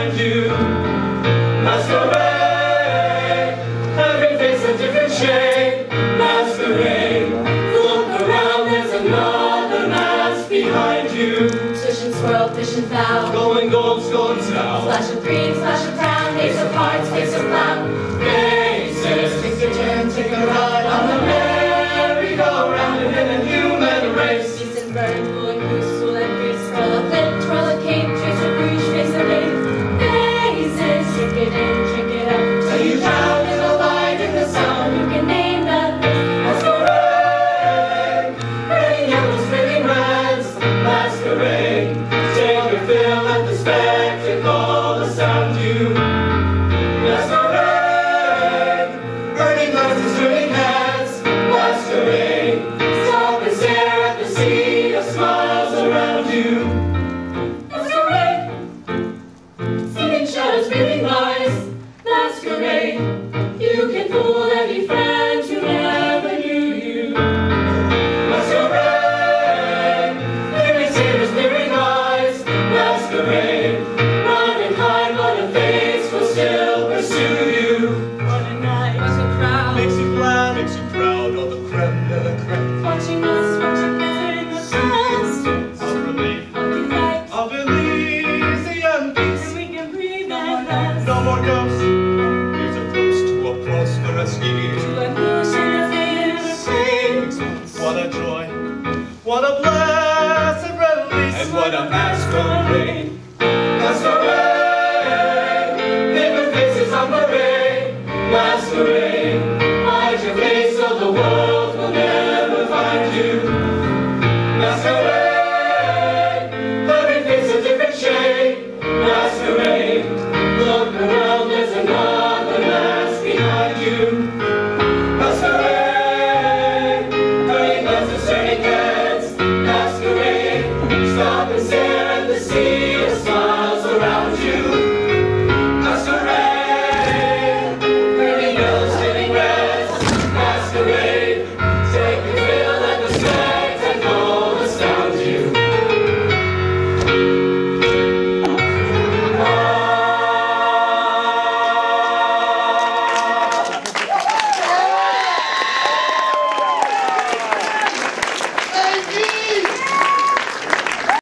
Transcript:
find you. Masquerade, every face a different shade. Masquerade, look around, there's another mask behind you. Swish and swirl, fish and fowl. Gold, of green, of brown, face of face of clown. Faces, take turn, take a round. crowd or the creme de la creme. Watching us from together in the past. Our relief, our delight, our easy peace. We can breathe at last. No more doubts. Here's a toast to a prosperous year. To a nation of innocence. What a joy, what a blessed release, and what a masquerade. Masquerade, in the faces on parade, masquerade world.